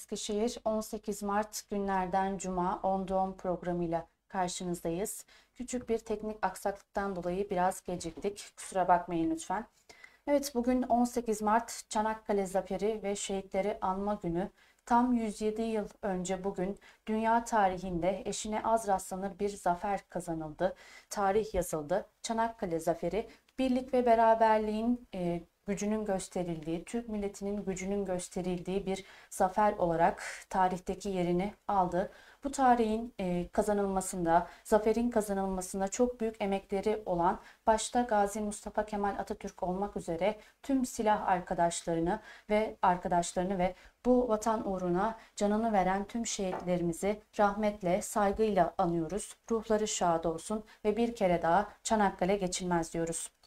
Eskişehir 18 Mart günlerden Cuma 10'da 10 programıyla karşınızdayız. Küçük bir teknik aksaklıktan dolayı biraz geciktik. Kusura bakmayın lütfen. Evet bugün 18 Mart Çanakkale Zaferi ve Şehitleri Anma Günü. Tam 107 yıl önce bugün dünya tarihinde eşine az rastlanır bir zafer kazanıldı. Tarih yazıldı. Çanakkale Zaferi birlik ve beraberliğin e, gücünün gösterildiği, Türk milletinin gücünün gösterildiği bir zafer olarak tarihteki yerini aldı. Bu tarihin e, kazanılmasında, zaferin kazanılmasında çok büyük emekleri olan başta Gazi Mustafa Kemal Atatürk olmak üzere tüm silah arkadaşlarını ve arkadaşlarını ve bu vatan uğruna canını veren tüm şehitlerimizi rahmetle, saygıyla anıyoruz. Ruhları şad olsun ve bir kere daha Çanakkale geçilmez diyoruz.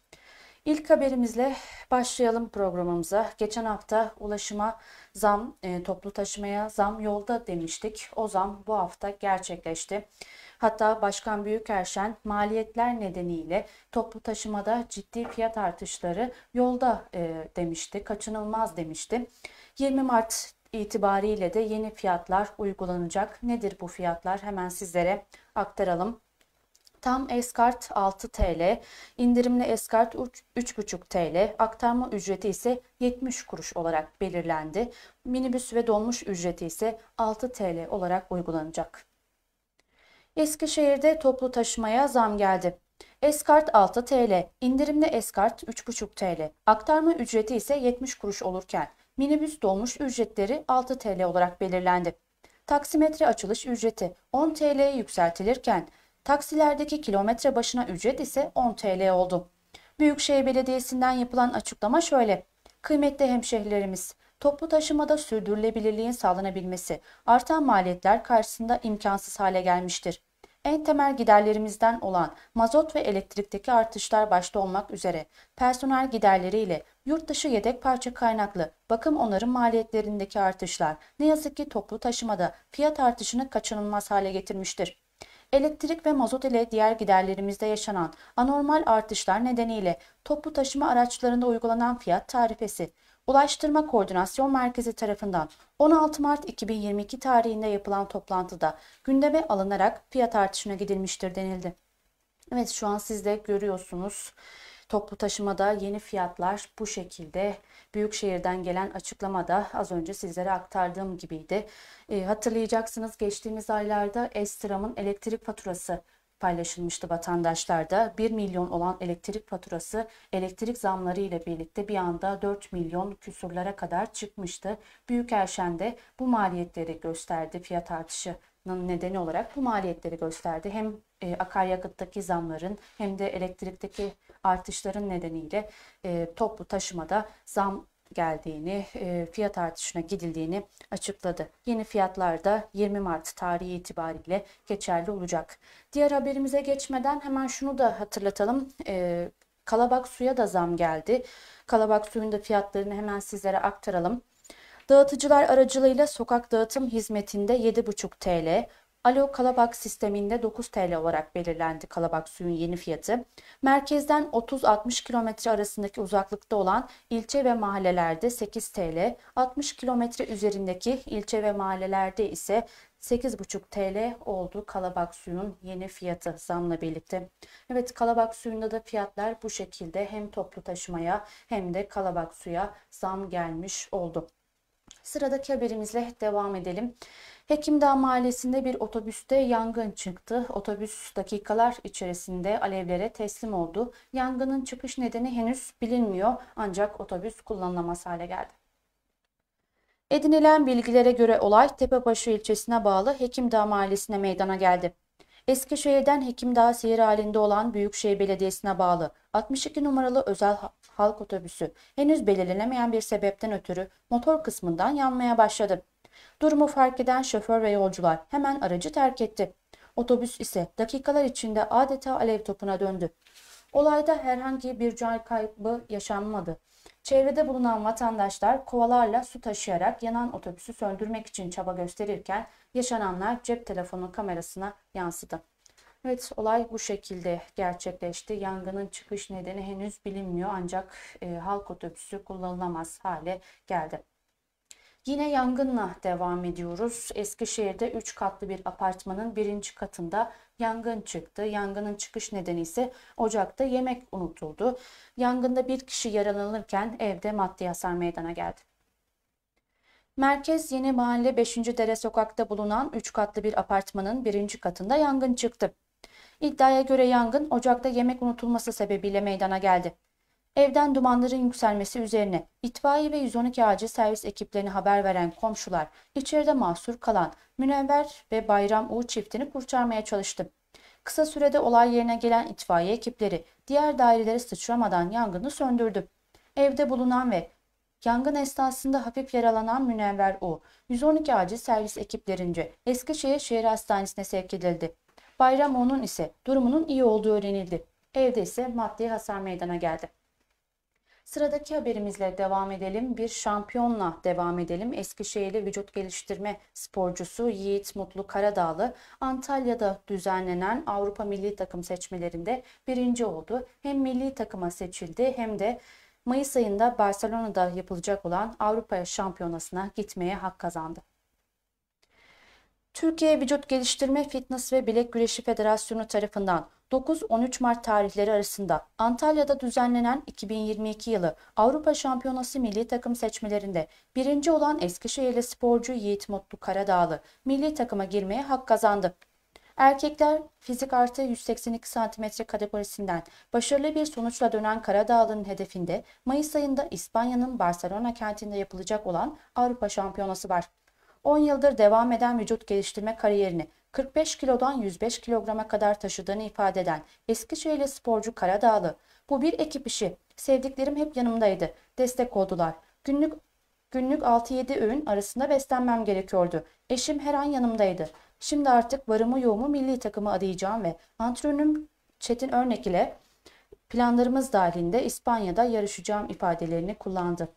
İlk haberimizle başlayalım programımıza. Geçen hafta ulaşıma zam, e, toplu taşımaya zam yolda demiştik. O zam bu hafta gerçekleşti. Hatta Başkan Büyükerşen maliyetler nedeniyle toplu taşımada ciddi fiyat artışları yolda e, demişti, kaçınılmaz demişti. 20 Mart itibariyle de yeni fiyatlar uygulanacak. Nedir bu fiyatlar? Hemen sizlere aktaralım. Tam eskart 6 TL, indirimli eskart 3,5 TL, aktarma ücreti ise 70 kuruş olarak belirlendi. Minibüs ve dolmuş ücreti ise 6 TL olarak uygulanacak. Eskişehir'de toplu taşımaya zam geldi. Eskart 6 TL, indirimli eskart 3,5 TL, aktarma ücreti ise 70 kuruş olurken minibüs dolmuş ücretleri 6 TL olarak belirlendi. Taksimetre açılış ücreti 10 TL'ye yükseltilirken Taksilerdeki kilometre başına ücret ise 10 TL oldu. Büyükşehir Belediyesi'nden yapılan açıklama şöyle. Kıymetli hemşehrilerimiz, toplu taşımada sürdürülebilirliğin sağlanabilmesi artan maliyetler karşısında imkansız hale gelmiştir. En temel giderlerimizden olan mazot ve elektrikteki artışlar başta olmak üzere personel giderleriyle yurt dışı yedek parça kaynaklı bakım onarım maliyetlerindeki artışlar ne yazık ki toplu taşımada fiyat artışını kaçınılmaz hale getirmiştir. Elektrik ve mazot ile diğer giderlerimizde yaşanan anormal artışlar nedeniyle toplu taşıma araçlarında uygulanan fiyat tarifesi Ulaştırma Koordinasyon Merkezi tarafından 16 Mart 2022 tarihinde yapılan toplantıda gündeme alınarak fiyat artışına gidilmiştir denildi. Evet şu an siz de görüyorsunuz. Toplu taşımada yeni fiyatlar bu şekilde. Büyükşehir'den gelen açıklamada az önce sizlere aktardığım gibiydi. E, hatırlayacaksınız geçtiğimiz aylarda Estram'ın elektrik faturası paylaşılmıştı vatandaşlarda. 1 milyon olan elektrik faturası elektrik zamları ile birlikte bir anda 4 milyon küsurlara kadar çıkmıştı. Büyükerşen de bu maliyetleri gösterdi fiyat artışının nedeni olarak bu maliyetleri gösterdi. Hem e, akaryakıttaki zamların hem de elektrikteki artışların nedeniyle e, toplu taşımada zam geldiğini, e, fiyat artışına gidildiğini açıkladı. Yeni fiyatlar da 20 Mart tarihi itibariyle geçerli olacak. Diğer haberimize geçmeden hemen şunu da hatırlatalım. E, kalabak suya da zam geldi. Kalabak suyun da fiyatlarını hemen sizlere aktaralım. Dağıtıcılar aracılığıyla sokak dağıtım hizmetinde 7,5 TL, Alo Kalabak sisteminde 9 TL olarak belirlendi Kalabak suyun yeni fiyatı. Merkezden 30-60 km arasındaki uzaklıkta olan ilçe ve mahallelerde 8 TL, 60 km üzerindeki ilçe ve mahallelerde ise 8,5 TL oldu kalabak suyunun yeni fiyatı zamla birlikte. Evet kalabak suyunda da fiyatlar bu şekilde hem toplu taşımaya hem de kalabak suya zam gelmiş oldu. Sıradaki haberimizle devam edelim. Hekimdağ Mahallesi'nde bir otobüste yangın çıktı. Otobüs dakikalar içerisinde alevlere teslim oldu. Yangının çıkış nedeni henüz bilinmiyor ancak otobüs kullanılamaz hale geldi. Edinilen bilgilere göre olay Tepebaşı ilçesine bağlı Hekimdağ Mahallesi'ne meydana geldi. Eskişehir'den Hekimdağ seyir halinde olan Büyükşehir Belediyesi'ne bağlı 62 numaralı özel halk otobüsü henüz belirlenemeyen bir sebepten ötürü motor kısmından yanmaya başladı. Durumu fark eden şoför ve yolcular hemen aracı terk etti. Otobüs ise dakikalar içinde adeta alev topuna döndü. Olayda herhangi bir can kaybı yaşanmadı. Çevrede bulunan vatandaşlar kovalarla su taşıyarak yanan otobüsü söndürmek için çaba gösterirken yaşananlar cep telefonu kamerasına yansıdı. Evet olay bu şekilde gerçekleşti. Yangının çıkış nedeni henüz bilinmiyor ancak e, halk otobüsü kullanılamaz hale geldi. Yine yangınla devam ediyoruz. Eskişehir'de 3 katlı bir apartmanın birinci katında yangın çıktı. Yangının çıkış nedeni ise ocakta yemek unutuldu. Yangında bir kişi yaralanırken evde maddi hasar meydana geldi. Merkez Yeni Mahalle 5. Dere Sokak'ta bulunan 3 katlı bir apartmanın birinci katında yangın çıktı. İddiaya göre yangın ocakta yemek unutulması sebebiyle meydana geldi. Evden dumanların yükselmesi üzerine itfaiye ve 112 acil servis ekiplerine haber veren komşular içeride mahsur kalan Münevver ve Bayram U çiftini kurtarmaya çalıştı. Kısa sürede olay yerine gelen itfaiye ekipleri diğer dairelere sıçramadan yangını söndürdü. Evde bulunan ve yangın esnasında hafif yaralanan Münevver U, 112 acil servis ekiplerince Eskişehir Şehir Hastanesi'ne sevk edildi. Bayram O'nun ise durumunun iyi olduğu öğrenildi. Evde ise maddi hasar meydana geldi. Sıradaki haberimizle devam edelim. Bir şampiyonla devam edelim. Eskişehirli vücut geliştirme sporcusu Yiğit Mutlu Karadağlı Antalya'da düzenlenen Avrupa Milli Takım seçmelerinde birinci oldu. Hem milli takıma seçildi hem de Mayıs ayında Barcelona'da yapılacak olan Avrupa Şampiyonası'na gitmeye hak kazandı. Türkiye Vücut Geliştirme Fitness ve Bilek Güreşi Federasyonu tarafından 9-13 Mart tarihleri arasında Antalya'da düzenlenen 2022 yılı Avrupa Şampiyonası milli takım seçmelerinde birinci olan Eskişehirli sporcu Yiğit Mutlu Karadağlı milli takıma girmeye hak kazandı. Erkekler fizik artı 182 cm kategorisinden başarılı bir sonuçla dönen Karadağlı'nın hedefinde Mayıs ayında İspanya'nın Barcelona kentinde yapılacak olan Avrupa Şampiyonası var. 10 yıldır devam eden vücut geliştirme kariyerini 45 kilodan 105 kilograma kadar taşıdığını ifade eden Eskişehirli sporcu Karadağlı, bu bir ekip işi, sevdiklerim hep yanımdaydı, destek oldular. Günlük Günlük 6-7 öğün arasında beslenmem gerekiyordu. Eşim her an yanımdaydı. Şimdi artık varımı yoğumu milli takımı adayacağım ve antrenörüm Çetin Örnek ile planlarımız dahilinde İspanya'da yarışacağım ifadelerini kullandı.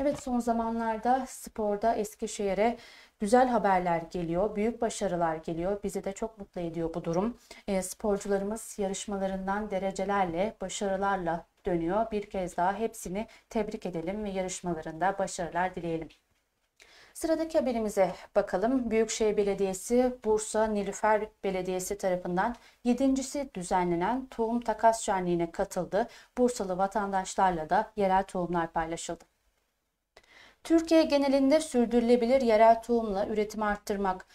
Evet son zamanlarda sporda Eskişehir'e güzel haberler geliyor, büyük başarılar geliyor. Bizi de çok mutlu ediyor bu durum. E, sporcularımız yarışmalarından derecelerle, başarılarla dönüyor. Bir kez daha hepsini tebrik edelim ve yarışmalarında başarılar dileyelim. Sıradaki haberimize bakalım. Büyükşehir Belediyesi Bursa Nilüfer Belediyesi tarafından 7.si düzenlenen tohum takas şenliğine katıldı. Bursalı vatandaşlarla da yerel tohumlar paylaşıldı. Türkiye genelinde sürdürülebilir yerel tohumla üretimi arttırmak,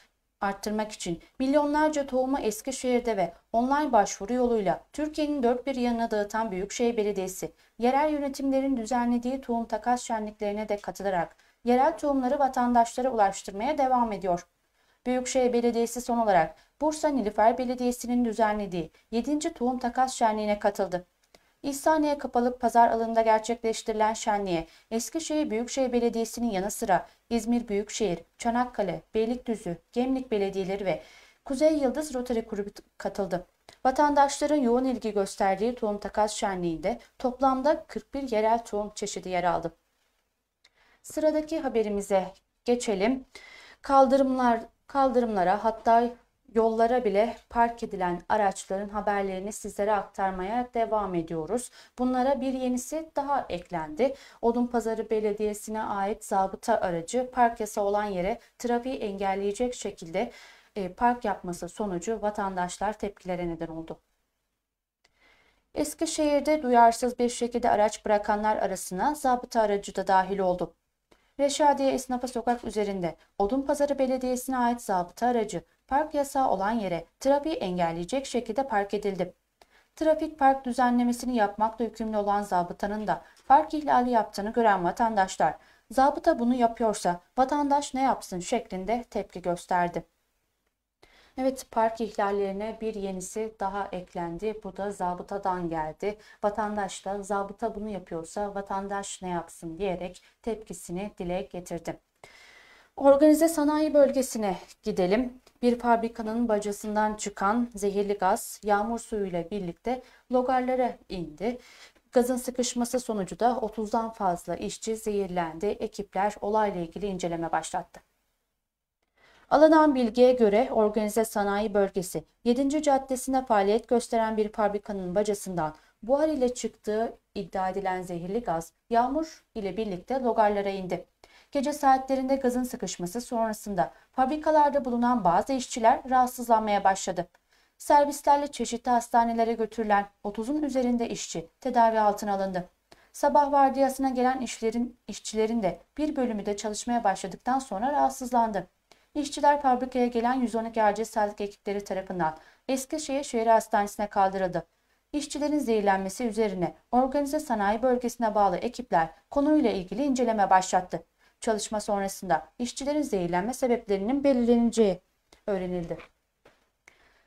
arttırmak için milyonlarca tohumu Eskişehir'de ve online başvuru yoluyla Türkiye'nin dört bir yanına dağıtan Büyükşehir Belediyesi, yerel yönetimlerin düzenlediği tohum takas şenliklerine de katılarak yerel tohumları vatandaşlara ulaştırmaya devam ediyor. Büyükşehir Belediyesi son olarak Bursa Nilüfer Belediyesi'nin düzenlediği 7. Tohum Takas Şenliği'ne katıldı. İhsaniye Kapalı Pazar alanında gerçekleştirilen şenliğe Eskişehir Büyükşehir Belediyesi'nin yanı sıra İzmir Büyükşehir, Çanakkale, Beylikdüzü, Gemlik Belediyeleri ve Kuzey Yıldız Rotary Grubu katıldı. Vatandaşların yoğun ilgi gösterdiği tohum takas şenliğinde toplamda 41 yerel tohum çeşidi yer aldı. Sıradaki haberimize geçelim. Kaldırımlar kaldırımlara hatta yollara bile park edilen araçların haberlerini sizlere aktarmaya devam ediyoruz. Bunlara bir yenisi daha eklendi. Odunpazarı Belediyesi'ne ait zabıta aracı park yasa olan yere trafiği engelleyecek şekilde e, park yapması sonucu vatandaşlar tepkilere neden oldu. Eskişehir'de duyarsız bir şekilde araç bırakanlar arasına zabıta aracı da dahil oldu. Reşadiye Esnafı Sokak üzerinde Odunpazarı Belediyesi'ne ait zabıta aracı park yasağı olan yere trafiği engelleyecek şekilde park edildi. Trafik park düzenlemesini yapmakla yükümlü olan zabıtanın da park ihlali yaptığını gören vatandaşlar, zabıta bunu yapıyorsa vatandaş ne yapsın şeklinde tepki gösterdi. Evet park ihlallerine bir yenisi daha eklendi. Bu da zabıtadan geldi. Vatandaş da zabıta bunu yapıyorsa vatandaş ne yapsın diyerek tepkisini dile getirdi. Organize sanayi bölgesine gidelim. Bir fabrikanın bacasından çıkan zehirli gaz yağmur suyuyla birlikte logarlara indi. Gazın sıkışması sonucu da 30'dan fazla işçi zehirlendi. Ekipler olayla ilgili inceleme başlattı. Alınan bilgiye göre organize sanayi bölgesi 7. caddesinde faaliyet gösteren bir fabrikanın bacasından buhar ile çıktığı iddia edilen zehirli gaz yağmur ile birlikte logarlara indi. Gece saatlerinde gazın sıkışması sonrasında fabrikalarda bulunan bazı işçiler rahatsızlanmaya başladı. Servislerle çeşitli hastanelere götürülen 30'un üzerinde işçi tedavi altına alındı. Sabah vardiyasına gelen işlerin, işçilerin de bir bölümü de çalışmaya başladıktan sonra rahatsızlandı. İşçiler fabrikaya gelen 112 acil sağlık ekipleri tarafından Eskişehir Şehir Hastanesi'ne kaldırıldı. İşçilerin zehirlenmesi üzerine organize sanayi bölgesine bağlı ekipler konuyla ilgili inceleme başlattı. Çalışma sonrasında işçilerin zehirlenme sebeplerinin belirleneceği öğrenildi.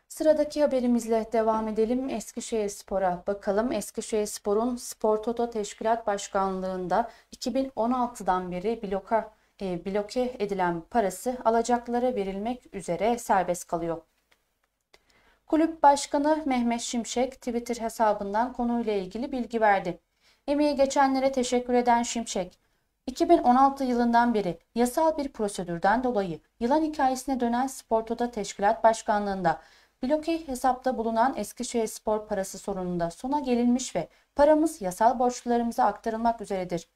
Sıradaki haberimizle devam edelim. Eskişehir Spor'a bakalım. Eskişehir Spor'un Spor Toto Teşkilat Başkanlığı'nda 2016'dan beri bloka, e, bloke edilen parası alacaklara verilmek üzere serbest kalıyor. Kulüp Başkanı Mehmet Şimşek Twitter hesabından konuyla ilgili bilgi verdi. Emeği geçenlere teşekkür eden Şimşek, 2016 yılından beri yasal bir prosedürden dolayı yılan hikayesine dönen Sportoda Teşkilat Başkanlığı'nda bloke hesapta bulunan Eskişehir Spor parası sorununda sona gelinmiş ve paramız yasal borçlularımıza aktarılmak üzeredir.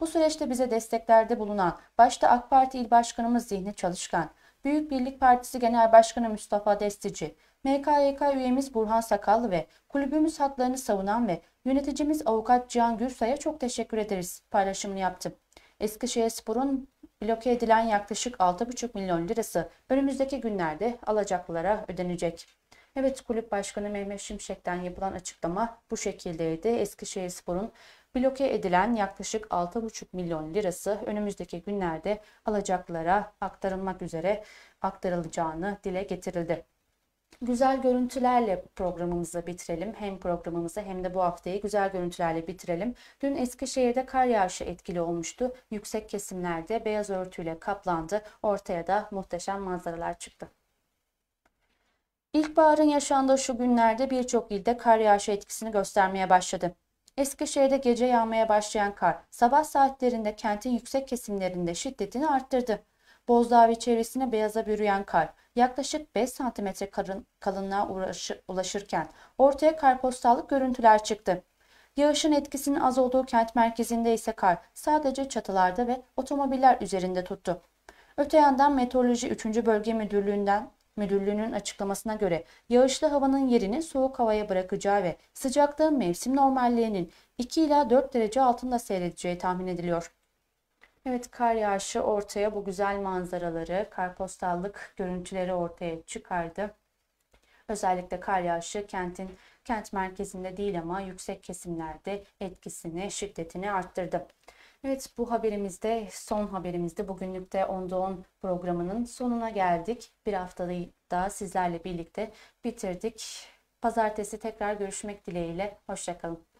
Bu süreçte bize desteklerde bulunan başta AK Parti İl Başkanımız Zihni Çalışkan, Büyük Birlik Partisi Genel Başkanı Mustafa Destici, MKYK üyemiz Burhan Sakallı ve kulübümüz haklarını savunan ve yöneticimiz avukat Cihan Gürsay'a çok teşekkür ederiz paylaşımını yaptı. Eskişehir Spor'un bloke edilen yaklaşık 6,5 milyon lirası önümüzdeki günlerde alacaklılara ödenecek. Evet kulüp başkanı Mehmet Şimşek'ten yapılan açıklama bu şekildeydi. Eskişehir Spor'un bloke edilen yaklaşık 6,5 milyon lirası önümüzdeki günlerde alacaklılara aktarılmak üzere aktarılacağını dile getirildi. Güzel görüntülerle programımızı bitirelim. Hem programımızı hem de bu haftayı güzel görüntülerle bitirelim. Dün Eskişehir'de kar yağışı etkili olmuştu. Yüksek kesimlerde beyaz örtüyle kaplandı. Ortaya da muhteşem manzaralar çıktı. İlkbaharın yaşandığı şu günlerde birçok ilde kar yağışı etkisini göstermeye başladı. Eskişehir'de gece yağmaya başlayan kar sabah saatlerinde kentin yüksek kesimlerinde şiddetini arttırdı. Bozdağ ve çevresine beyaza bürüyen kar yaklaşık 5 cm kalınlığa ulaşırken ortaya karpostallık görüntüler çıktı. Yağışın etkisinin az olduğu kent merkezinde ise kar sadece çatılarda ve otomobiller üzerinde tuttu. Öte yandan Meteoroloji 3. Bölge Müdürlüğü'nden Müdürlüğü'nün açıklamasına göre yağışlı havanın yerini soğuk havaya bırakacağı ve sıcaklığın mevsim normallerinin 2 ila 4 derece altında seyredeceği tahmin ediliyor. Evet kar yağışı ortaya bu güzel manzaraları, karpostallık görüntüleri ortaya çıkardı. Özellikle kar yağışı kentin kent merkezinde değil ama yüksek kesimlerde etkisini, şiddetini arttırdı. Evet bu haberimizde son haberimizde bugünlükte 10'da 10 programının sonuna geldik. Bir haftayı da sizlerle birlikte bitirdik. Pazartesi tekrar görüşmek dileğiyle. Hoşçakalın.